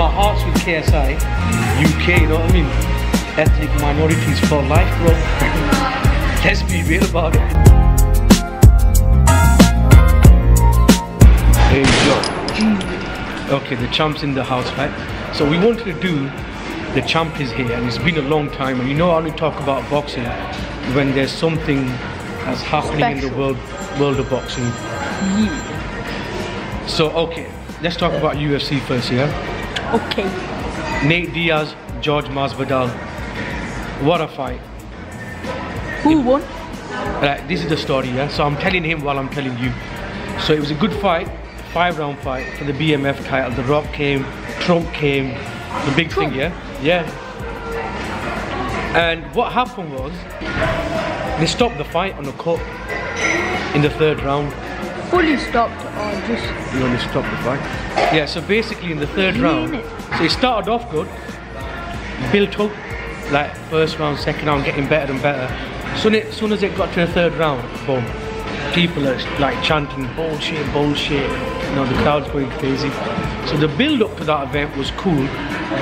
my heart's with KSI, UK, you know what I mean? Ethnic minorities for life, bro. Let's be real about it. Hey, yo. Okay, the champ's in the house, right? So we wanted to do the champ is here, and it's been a long time. And you know, I only talk about boxing when there's something that's happening in the world world of boxing. Mm-hmm. So okay, let's talk about UFC first, yeah. Okay. Nate Diaz, George Masvidal. What a fight! Who won? Right, this is the story, yeah. So I'm telling him while I'm telling you. So it was a good fight, five round fight for the BMF title. The Rock came, Trump came, the big Trump? thing, yeah, yeah. And what happened was they stopped the fight on the cut in the third round. Fully stopped or just You want to stop the fight? Yeah. So basically, in the third Mean round, it. so it started off good, built up, like first round, second round, getting better and better. Soon, it, soon as it got to the third round, boom, people are like chanting bullshit, bullshit. You know, the crowd's going crazy. So the build up to that event was cool,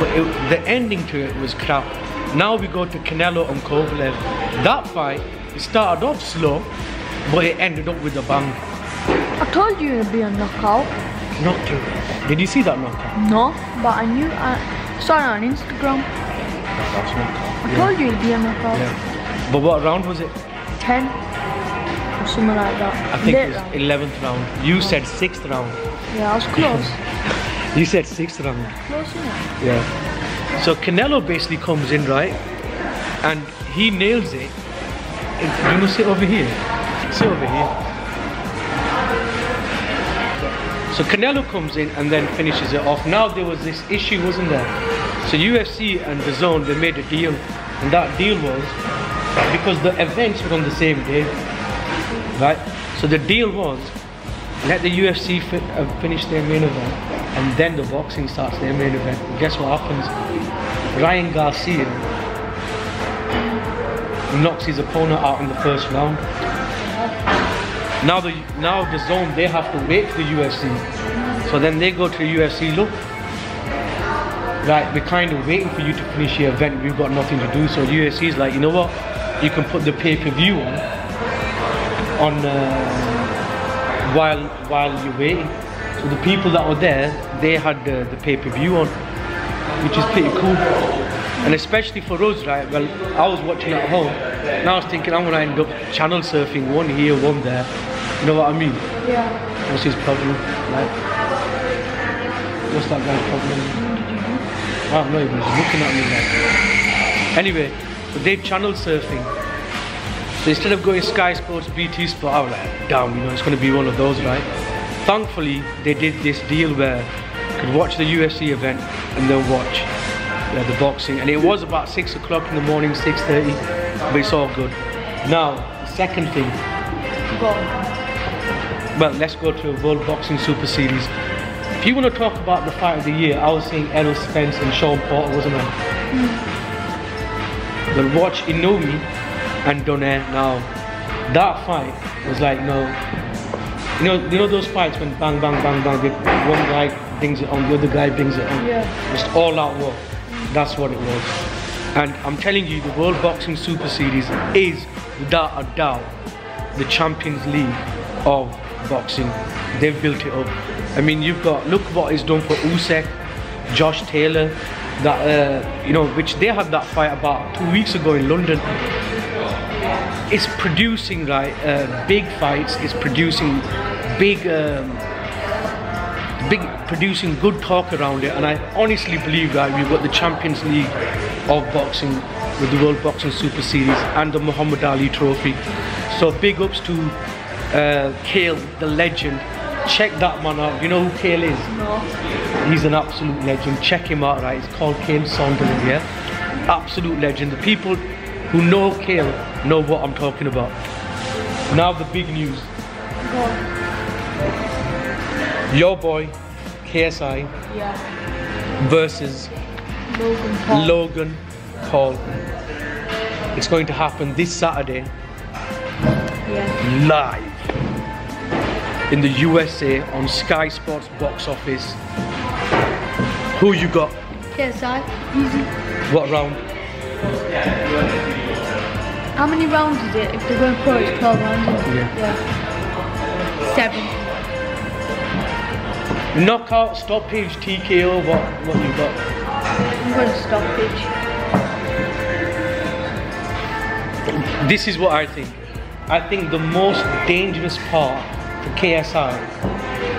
but it, the ending to it was crap. Now we go to Canelo and Kovalev. That fight, it started off slow, but it ended up with a bang. I told you it'd be a knockout. Knocked him. Did you see that knockout? No, but I knew I saw it on Instagram. That's knockout. I told you it'd be a knockout. Yeah. But what round was it? Ten or something like that. I think Late it round. was 11th round. You said 6th round. Yeah, I was close. You said 6th round. close enough. Yeah. So Canelo basically comes in, right? And he nails it. You know, sit over here. Sit over here. So Canelo comes in and then finishes it off. Now there was this issue, wasn't there? So UFC and DAZN they made a deal, and that deal was because the events were on the same day, right? So the deal was let the UFC fi- uh, finish their main event, and then the boxing starts their main event. And guess what happens? Ryan Garcia knocks his opponent out in the first round. Now the now the zone they have to wait for the UFC. So then they go to the UFC. Look, Like we're kind of waiting for you to finish your event. We've got nothing to do. So UFC is like, you know what? You can put the pay per view on on uh, while while you're waiting. So the people that were there, they had the, the pay per view on, which is pretty cool. And especially for us, right? Well, I was watching at home, and I was thinking I'm gonna end up channel surfing, one here, one there. You know what I mean? Yeah. What's his problem? Like, what's that guy's problem? I don't was looking at me like. Anyway, so they channel surfing. So instead of going Sky Sports, BT Sport, I was like, damn, you know, it's going to be one of those, right? Thankfully, they did this deal where you could watch the UFC event and then watch yeah, the boxing. And it was about 6 o'clock in the morning, 6.30, but it's all good. Now, second thing, Go. Well, let's go to a World Boxing Super Series. If you want to talk about the fight of the year, I was saying Errol Spence and Shawn Porter, wasn't I? Hmm. Well, watch Inoue and Donaire now. That fight was like, no. You know, you know those fights when bang, bang, bang, bang, one guy brings it on, the other guy brings it on. Yeah. Just all out war. Hmm. That's what it was. And I'm telling you, the World Boxing Super Series is, without a doubt, the Champions League of boxing. They've built it up. I mean, you've got look what is done for Usyk, Josh Taylor, that uh, you know, which they had that fight about two weeks ago in London. It's producing right uh, big fights. It's producing big. Um, big producing good talk around it and I honestly believe that we've got the Champions League of boxing with the World Boxing Super Series and the Muhammad Ali Trophy. So big ups to uh, Kale, the legend. Check that man out. You know who Kale is? No. He's an absolute legend. Check him out, right? It's called Kale Sunderland, yeah? Absolute legend. The people who know Kale know what I'm talking about. Now the big news. Go. Your boy, KSI, Yeah. versus Logan Paul. Logan Paul. It's going to happen this Saturday yeah. live in the USA on Sky Sports box office. Who you got? KSI, easy. What round? How many rounds is it? If they're going pro, it's 12 rounds. Isn't? Yeah. Seven. Knockout, stoppage, TKO. What? What you got? I'm going to stoppage. This is what I think. I think the most dangerous part for KSI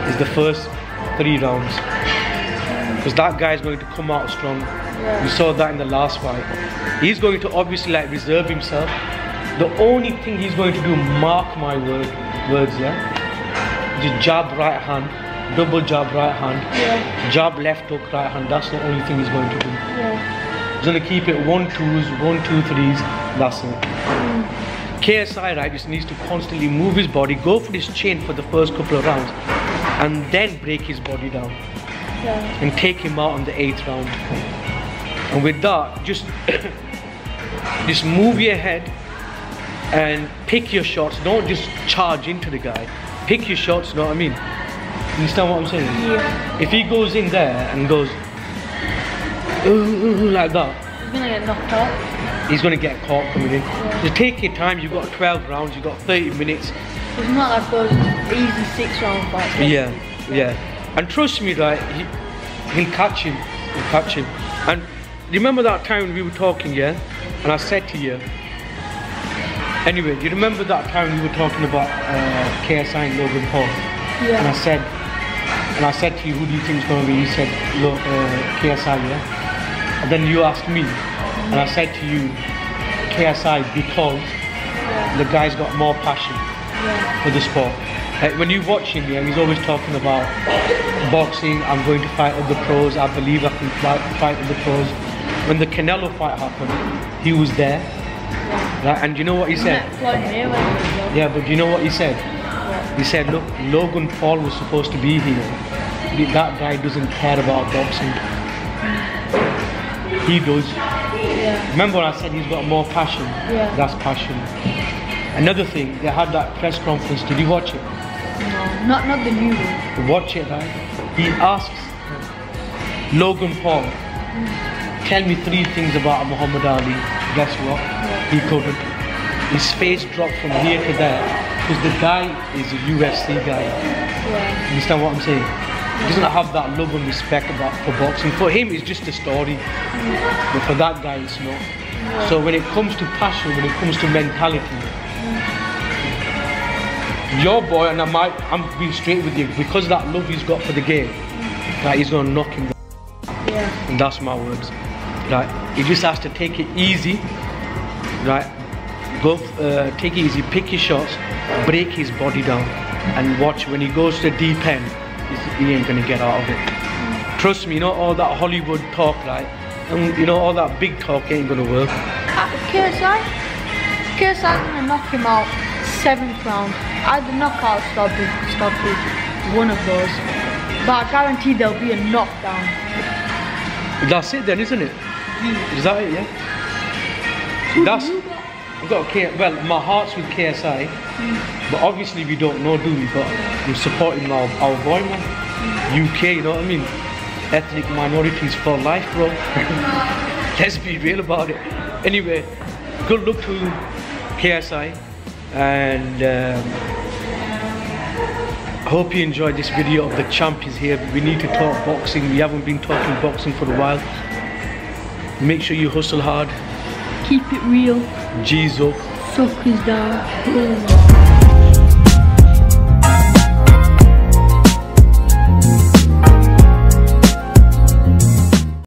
is the first three rounds. Because that guy is going to come out strong. Yeah. We saw that in the last fight. He's going to obviously like reserve himself. The only thing he's going to do, mark my word, words, yeah? Just jab right hand, double jab right hand, Yeah. jab left hook right hand. That's the only thing he's going to do. Yeah. He's gonna keep it one twos, one two threes. That's it. Mm. KSI right just needs to constantly move his body, go for his chin for the first couple of rounds, and then break his body down Yeah. and take him out on the eighth round. And with that, just just move your head and pick your shots. Don't just charge into the guy. Pick your shots. You know what I mean? You understand what I'm saying? Yeah. If he goes in there and goes "Ooh, ooh, ooh," like that, He's gonna get knocked out. He's gonna get caught coming in. Just take your time. You've got 12 rounds. You've got 30 minutes. It's not like those easy six round fights. Yeah, yeah. And trust me, right? He, he'll catch him. He'll catch him. And remember that time we were talking, yeah? And I said to you. Anyway, do you remember that time we were talking about uh, KSI and Logan Paul? Yeah. And I said, and I said to you, who do you think is going to be? You said Lo, uh, KSI, yeah. And then you asked me, and I said to you, KSI because Yeah. the guy's got more passion Yeah. for the sport. Like when you watch him, yeah, he's always talking about boxing. I'm going to fight other pros. I believe I can fight, fight other pros. When the Canelo fight happened, he was there, right? And you know what he said? met Floyd Mayweather as well. Yeah, but you know what he said? He said, look, Logan Paul was supposed to be here. That guy doesn't care about boxing. He does. Yeah. Remember when I said he's got more passion? Yeah. That's passion. Another thing, they had that press conference. Did you watch it? No, not not the new one. Watch it, right? He asks Logan Paul, mm. tell me three things about Muhammad Ali. Guess what? He couldn't. His face dropped from here to there because the guy is a UFC guy. Yeah. You understand what I'm saying? He doesn't have that love and respect about for boxing. For him, it's just a story, but for that guy, it's not. So when it comes to passion, when it comes to mentality, your boy and I might, I'm being straight with you because of that love he's got for the game, like he's gonna knock him. Yeah. And that's my words. Right, he just has to take it easy. Right, go, uh, take it easy, pick your shots, break his body down, and watch when he goes to the deep end, he ain't gonna get out of it. Trust me, you know all that Hollywood talk, right? And you know all that big talk ain't gonna work. Uh, KSI? KSI's gonna knock him out seventh round. Either knockout stoppage, stoppage, one of those. But I guarantee there'll be a knockdown. That's it then, isn't it? Is that it? Yeah. That's. I've got K. Well, my heart's with KSI, but obviously we don't know, do we? But we're supporting our, our boy, man. UK, you know what I mean? Ethnic minorities for life, bro. Let's be real about it. Anyway, good luck to KSI, and um, I hope you enjoyed this video of the champ is here. We need to talk boxing. We haven't been talking boxing for a while. Make sure you hustle hard. Keep it real. Suckers down. Boom.